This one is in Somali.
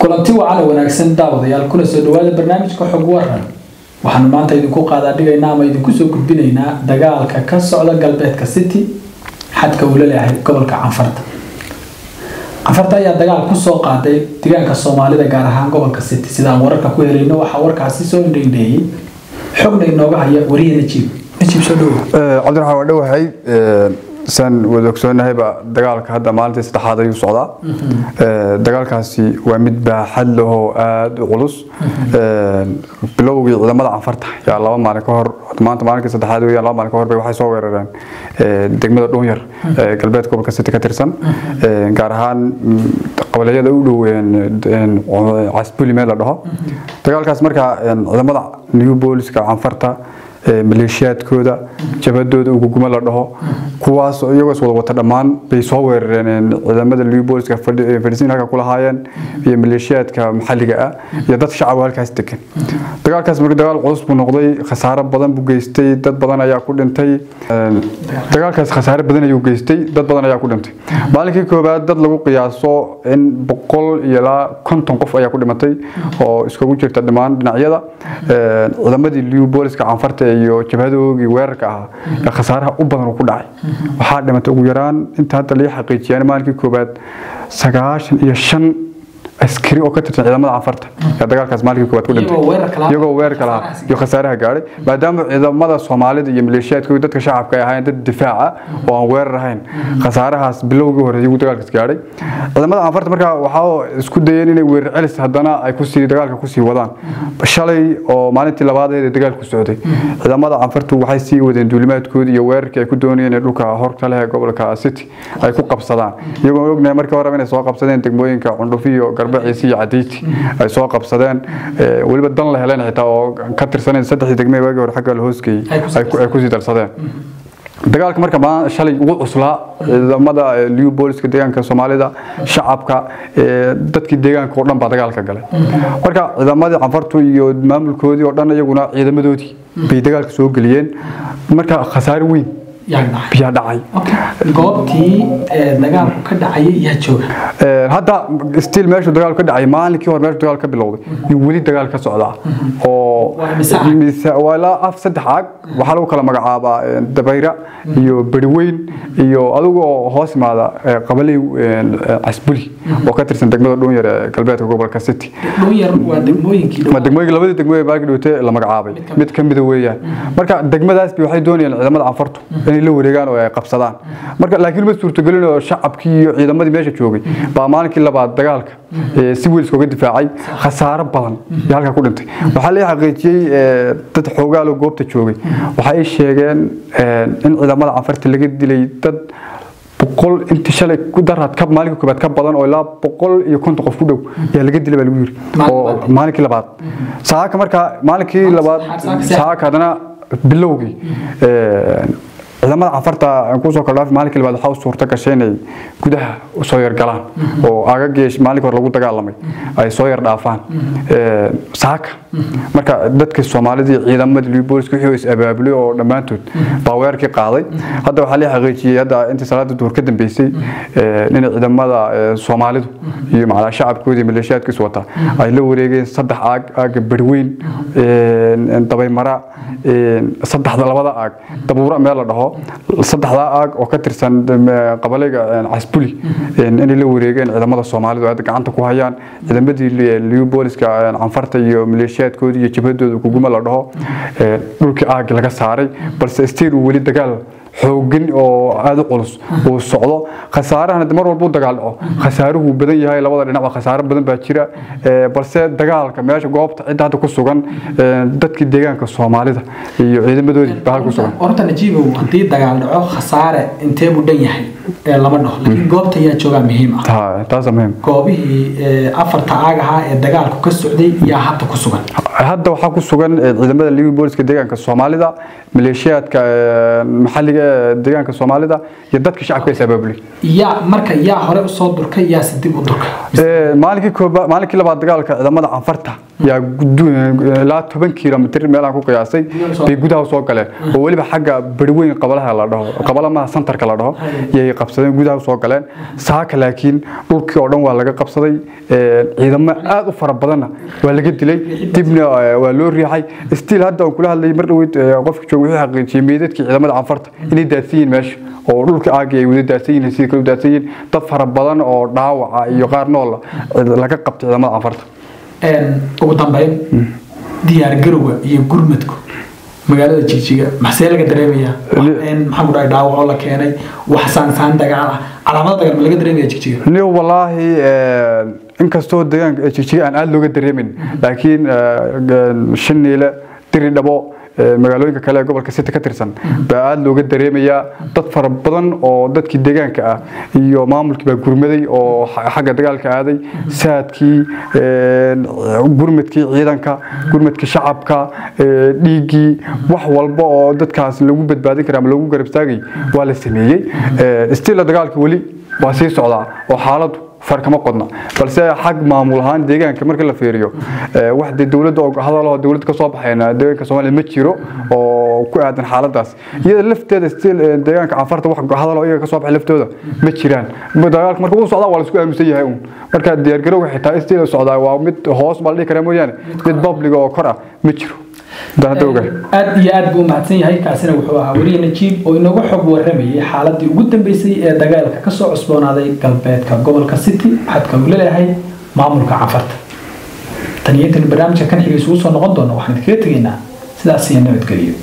kulanti wacan oo wanaagsan daawadayaal kuna soo dhawaada barnaamijka xog waran waxaanu maanta idinku qaadaa dhigaynaa ama idinku soo gudbinaynaa dagaalka ka socda galbeedka city xadka uu la leeyahay gobolka canfarta. Canfarta ayaa dagaal ku soo qaaday deegaanka soomaalida gaar ahaan gobolka city. Sidaan wararka ku helayno waxaa warkaasi soo indheindheeyey xogna inooga haya wariye najiib najiib soo dhawo cabdiraxmaan waa dhowahay saan wada ogsoonahyba dagaalka hadda maalintii saddexaad ayuu socdaa. Dagaalkaasi waa mid baaxad lahoo aada u culus. Bilowgii ciidamada canfarta yaa laba maalin ka hor maanta maalinkii saddexaad weeyaan laba maalin ka hor bay waxay soo weerareen degmada dhuunyar ee galbeedka gobolka city ka tirsan. Gaar ahaan qabaliyada u dhow casbuli meel la dhaho. Dagaalkaas markaa ciidamada new booliska canfarta maleeshiyaadkooda jabadooda uguguma la dhaho. Kuwaas iyagoo is wada wata dhammaan bay soo weerareen ciidamada new booliska fadhiisiin halka ku iyo maleeshiyaadka maxalliga ah iyo dad shacab halkaas degan dagaalkaas marka dagaal culus buu noqday khasaaro badan buu geystay dad badan ayaa ku dhintay dagaalkaas khasaare badan ayuu geystay dad badan ayaa ku dhintay. Maalinkii koowaad dad lagu qiyaaso in boqol iyo ilaa konton qof ayaa ku dhimatay oo iskugu jirta dhammaan dhinacyada ciidamadii new booliska canfarta iyo jabhadoogii weerarka ahaa ee khasaaraha u badan uu ku dhacay. Waxaa dhimatay ugu yaraan inta hadda laga xaqiijiyaan maalinkii koowaad sagaashan iyo shan askari oo ka tirsan ciidamada canfarta ee dagaalkaas maalinkii koowaad ku dhintay. Iyagoo weerarka lahaa iyo khasaaraha gaadhay maadaama ciidamada soomaalida iyo maleeshiyaadka dadka shacabka ay ahaayeen dad difaaca oo aan weerar ahayn. Khasaarahaas bilowgii hore iyagu dagaalkaas gaadhay ciidamada canfarta markaa waxaa isku dayeen inay weerar celis haddana ay ku sii dagaalka ku sii wadaan. Shalay oo maalintii labaadeed ee dagaalku socday. Ciidamada canfartu waxay sii wadeen duulimaadkoodii iyo weerarkii ay ku doonayeen in dhulka horta leh ee gobolka city ay ku qabsadaan. Iyagoo ognahay markii horeba inay soo qabsadeen degmooyinka cundhufiyo garbaciisi iyo cadiiti ay soo qabsadeen weliba dan la heleen xitaa oo ka tirsaneen saddexdii degmee waagii hore xagga la hoosgeeyey ay ku sii darsadeen. dagaalka marka shalay ugu cuslaa ciidamada new booliska deegaanka soomaalida shacabka dadkii deegaanka oo dhan baa dagaalka galay. Marka ciidamadii canfartu iyo maamulkoodii oo dhan iyaguna ciidamadoodii bay dagaalka soo geliyeen. Marka khasaare weyn yaa dhacay. goobtii dagaalku ka dhacayay yaa jooga hadda stiil meeshuu dagaal ka dhacay maalinkii hore meeshuu dagaal ka bilowday iyo weli dagaal ka socdaa. Oo waa ilaa af saddex aag waxaa lagu kala magacaabaa dabayra iyo beriweyn iyo adigoo hoos imaada qabaley casbuli oo ka tirsan degmada dhuunyar ee galbeedka gobolka city. Degmooyinkii labadii degmo ee baagi dhowte la magacaabay. Mid ka mida weeyaan. Marka degmadaas bi waxay doonayaan ciidamada canfartu inay la wareegaan oo ay qabsadaan. Marka laakiin ma suurtagelin oo shacabkii iyo ciidamadii meesha joogay baa maalinkii labaad dagaalka si weyn iskoga difaacay khasaaro badan iyo halkaa ku dhintay. Waxaa la xaqiijiyey dad xoogaaloo goobta joogay. Waxay sheegeen in ciidamada canfarta laga dilay dad boqol intii shalay ku daraad ka maalinkii koobaad ka badan oo ilaa boqol iyo konton qof ku dhow yaa laga dilay baa lagu yiri. Oo maalinkii labaad. Saaka markaa maalinkii labaad saaka haddana bilowgii ciidamada canfarta ku soo kordhaaf maalinkii labaad waxaa u suurta gashay inay gudaha soo yar galaan oo aagagii maalinkii hore lagu dagaalamay ay soo yar dhaafaan. Saaka. Marka dadka soomaalidii ciidamadii liu booliska wixii is abaabulay oo dhammaantood baa weerarkii qaaday. Hadda waxaa la xaqiijiyey hadda intii salaada duhur ka dambeysay inay ciidamada soomaalidu iyo macnaa shacabkoodii maleeshiyaadkiis wata ay la wareegeen saddex aag aaga berweyn dabaymara saddexda labada aag. Dabuura meel la dhaho saddexdaa aag oo ka tirsan qabalayga casbuli inay la wareegeen ciidamada soomaalidu hadda gacanta ku hayaan ciidamadii liu booliska canfarta iyo maleeshiyaadkoodii iyo jabhadooda kuguma la dhaho. Dhulkii aagi laga saaray balse stiil uu weli dagaal xooggan oo aada u culus uu socdo. Khasaarahana mar walba u dagaal dhaco khasaaruhu badan yahay labada dhinacba khasaaro badan baa jira. Balse dagaalka meesha goobta cidda hadda ku sugan dadkii deegaanka soomaalida iyo ciidamadoodii baa halka ku sugan. Horta najiibow haddii dagaal dhaco khasaare intee buu dhan yahay? Lama dhaho. Laakiin goobta ayaa joogaa muhiim ah. Taasa muhiim. Goobihii afarta aag ahaa ee dagaalku ka socday yaa hadda ku sugan? Hadda waxaa ku sugan ciidamada liwi booliska deegaanka soomaalida maleeshiyaadka maxalliga ee deegaanka soomaalida iyo dadka shacabka is abaabulay yaa marka yaa hore u soo durkay yaase dib u durkay maalinkii kooba maalinkii labaad dagaalka ciidamada canfarta yaa ilaa toban kilomitr meelaan ku qiyaasay bay gudaha soo galeen. Oo weliba xagga beriweyn qabalaha la dhaho qabalamaha santarka la dhaho yay qabsadeen gudaha soo galeen. Saaka laakiin dhulkii oo dhan waa laga qabsaday ciidamo aad u fara badanna waa laga dilay. Dibna waa loo riixay. Stiil hadda aan kula hadlayay mar dhaweyd qofka jooga wuxuu xaqiijiyey meydadkii ciidamada canfarta inay daadsan yihiin meesha oo dhulka aagi ay wada daadsan yihiin sidii kale u daadsan yihiin dad fara badan oo dhaawaca iyo qaar nool laga qabtay ciidamada canfarta ugu dambeyn diyaar garowga iyo gurmadku magaalada jigjiga maxsee laga dareemayaa maxaan ku dhahay dhaawacoo la keenay wax saansaan dagaal ah calaamada dagaal ma laga dareemaya jigjiga niyo wallaahi inkastoo deegaanka jigjiga aan aada looga dareemin laakiin shiniile diri dhabo magaalooyinka kale ee gobolka city ka tirsan. Baa aada looga dareemayaa dad fara badan oo dadkii deegaanka ah iyo maamulkii baa gurmaday oo xagga dagaalka aaday. Saadkii gurmadkii ciidanka gurmadkii shacabka dhiiggii wax walba oo dadkaas lagu badbaadin kara ama lagu garab istaagay waa la sameeyey. Stila dagaalka weli waa sii socdaa oo xaaladu far kama qodna balse xag maamul ahaan deegaanka marka la fiiriyo wax dee dowladda hadaloo dowladda ka soo baxayna deegaanka Soomaaliya ma jiro oo ku aadan xaaladaas iyada lafteeda still deegaanka canfarta wax hadaloo iyaga ka soo baxay laftooda ma jiraan. Dagaalka marka uu socdaa waa la isku aaminsan yahay uun. Marka diyaar garowga xitaa still socdaa waa mid hoos bal dhigi kara mooyaane mid public oo kor ah ma jiro aad iyo aad buu mahadsan yahay kaasina wuxuu ahaa weliye najiib oo inooga xog waramayay xaaladii ugu dambeysay ee dagaalka ka soo cusboonaaday galbeedka gobolka city xadka uu leeyahay maamulka canfarta tan iyo intan barnaamijka kan xigay isugu soo noqon doona waxaan idinkaga tegaynaa sidaas iyo nabadgeliyo